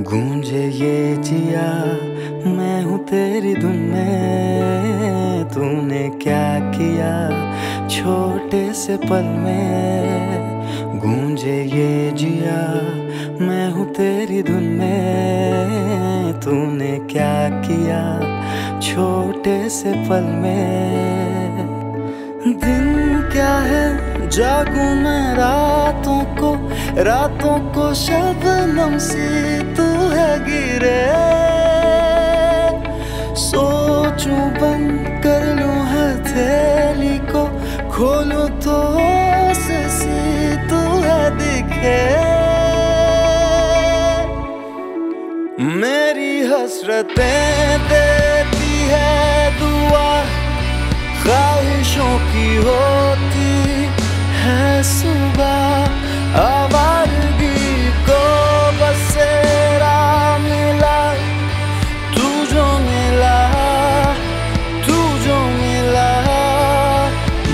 गूंजे ये जिया, मैं हूँ तेरी धुन में। तूने क्या किया छोटे से पल में? गूंजे ये जिया, मैं हूँ तेरी धुन में। तूने क्या किया छोटे से पल में? दिन क्या है, जागू मैं रातों को रातों को शबनम से तू है गिरे। हसरतें देती है दुआ, ख्वाहिशों की होती है सुबह। आवारगी को बसेरा मिला तू जो मिला तू जो मिला।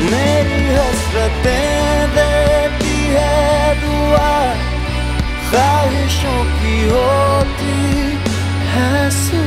मेरी हसरतें देती है दुआ, ख्वाहिशों की होती है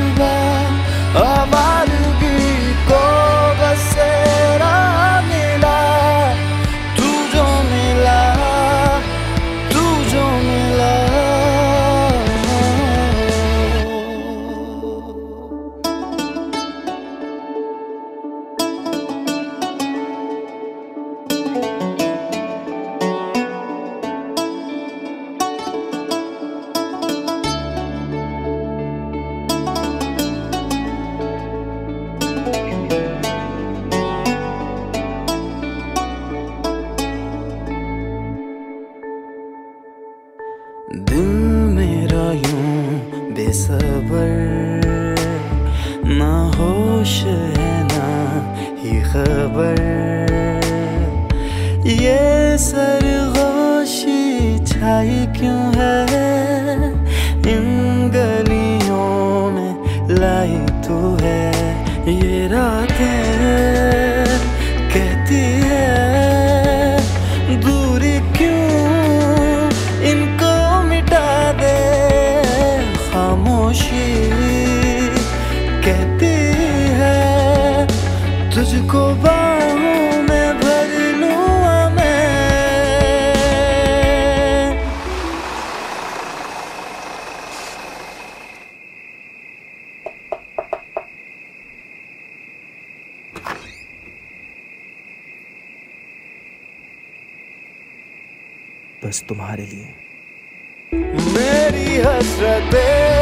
दिल मेरा यूँ बेसबर, ना होश है, ना ही खबर। ये सरगोशी छाई क्यों है? इन गलियों में लाई तू है, ये रातें तुझको बाहों में भर लूँ मैं। बस तुम्हारे लिए। मेरी हसरतें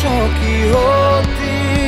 choque roteiro.